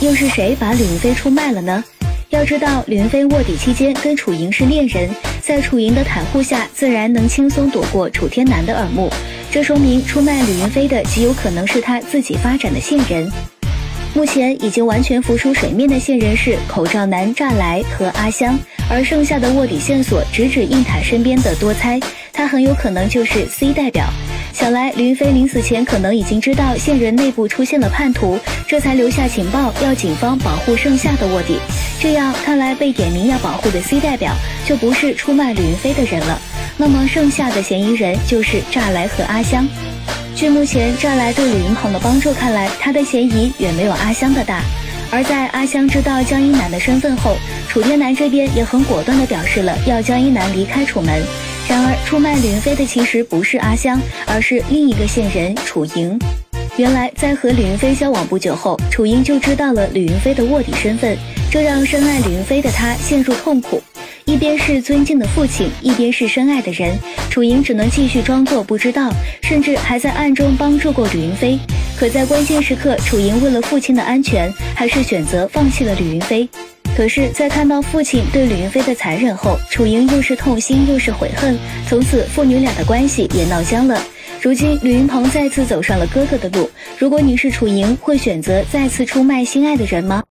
又是谁把吕云飞出卖了呢？要知道，吕云飞卧底期间跟楚莹是恋人，在楚莹的袒护下，自然能轻松躲过楚天南的耳目。这说明出卖吕云飞的极有可能是他自己发展的线人。目前已经完全浮出水面的线人是口罩男乍来和阿香，而剩下的卧底线索直指应塔身边的多猜，他很有可能就是 C 代表。想来，吕云飞临死前可能已经知道线人内部出现了叛徒，这才留下情报要警方保护剩下的卧底。这样看来，被点名要保护的 C 代表就不是出卖吕云飞的人了。那么，剩下的嫌疑人就是栅来和阿香。据目前栅来对李云鹏的帮助看来，他的嫌疑远没有阿香的大。而在阿香知道江一南的身份后，楚天南这边也很果断地表示了要江一南离开楚门。然而，出卖吕云飞的其实不是阿香，而是另一个线人楚莹。原来，在和吕云飞交往不久后，楚莹就知道了吕云飞的卧底身份，这让深爱吕云飞的他陷入痛苦。一边是尊敬的父亲，一边是深爱的人，楚莹只能继续装作不知道，甚至还在暗中帮助过吕云飞。可在关键时刻，楚莹为了父亲的安全，还是选择放弃了吕云飞。可是，在看到父亲对吕云飞的残忍后，楚莹又是痛心又是悔恨，从此父女俩的关系也闹僵了。如今，吕云鹏再次走上了哥哥的路。如果你是楚莹，会选择再次出卖心爱的人吗？